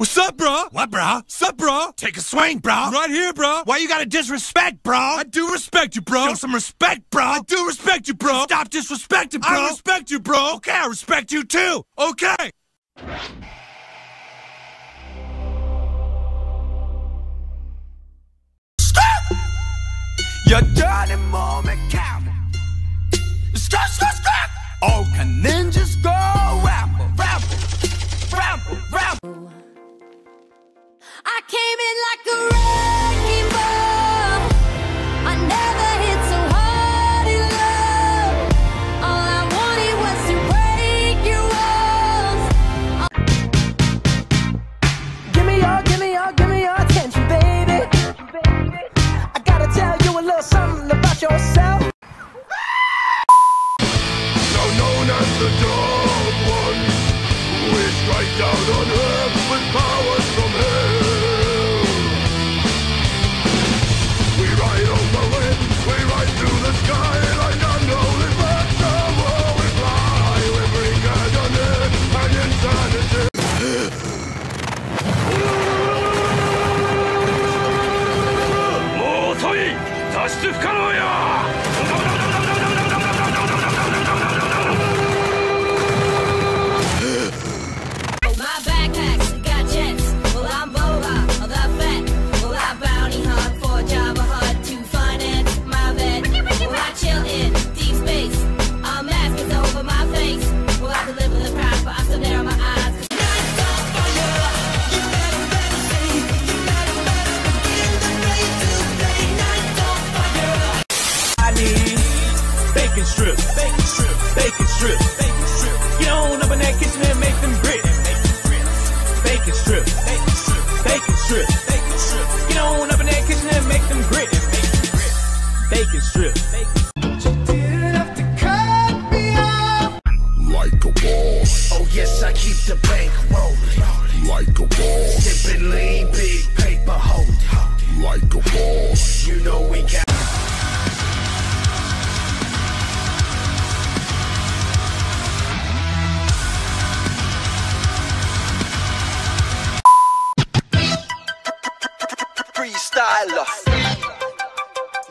What's up, bro? What, bro? What's up, bro? Take a swing, bro. Right here, bro. Why you gotta disrespect, bro? I do respect you, bro. Show some respect, bro. I do respect you, bro. Stop disrespecting, bro. I respect you, bro. Okay, I respect you too. Okay. Stop! Your dirty moment count. Stop, stop, stop! All can ninjas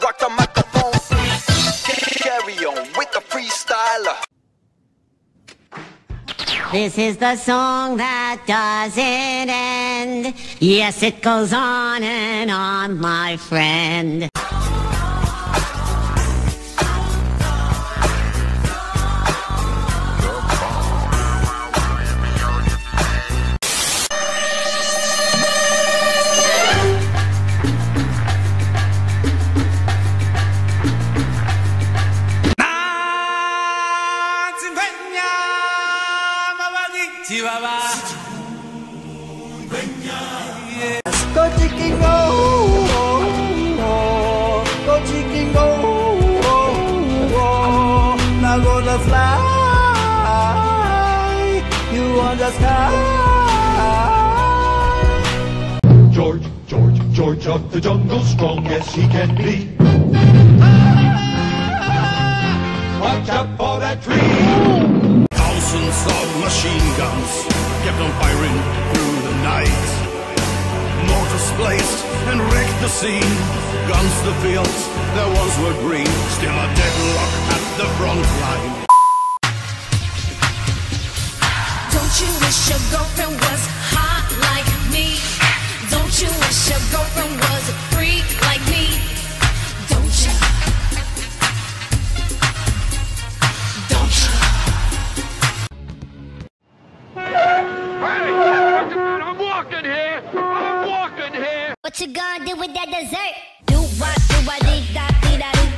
Rock the microphone. Carry on with the freestyler. This is the song that doesn't end. Yes, it goes on and on, my friend. Go chicken go, go chicken go, now gonna fly. You on the sky. George, George, George of the jungle, strong as he can be. Watch out for that tree. Thousands of machine guns kept on firing through the night. Wrecked. Guns the fields that once were green. Still a deadlock at the front line. Don't you wish your girlfriend was What you gonna do with that dessert? Do what, do what, dee da, dee da, dee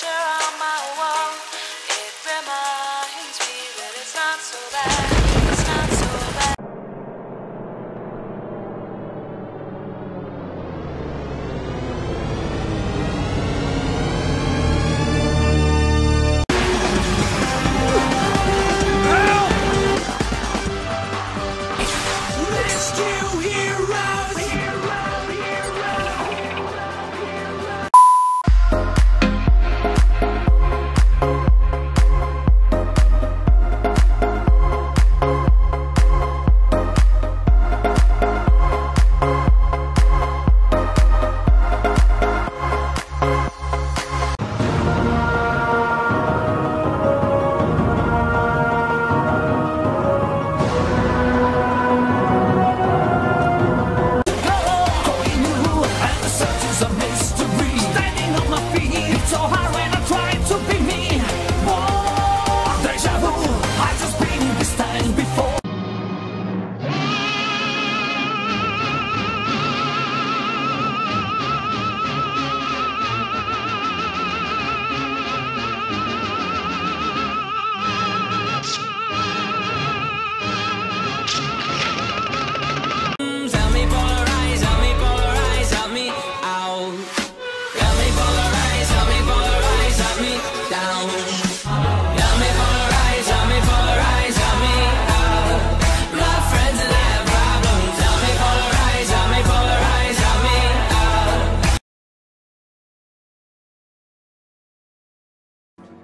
picture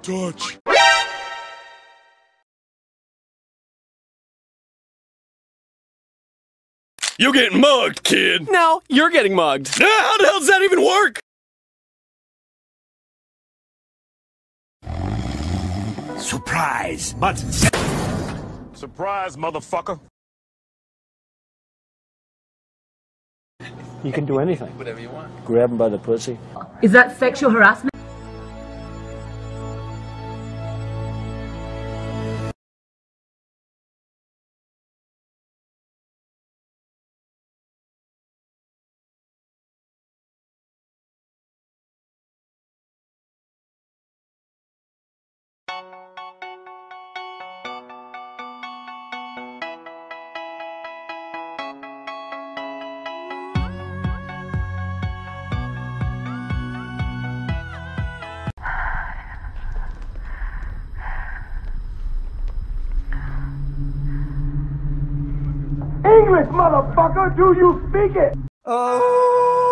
touch. You getting mugged, kid. No, you're getting mugged. Ah, how the hell does that even work? Surprise, but Surprise, motherfucker. You can do anything. Whatever you want. Grab him by the pussy. Is that sexual harassment? Motherfucker, do you speak it? Oh.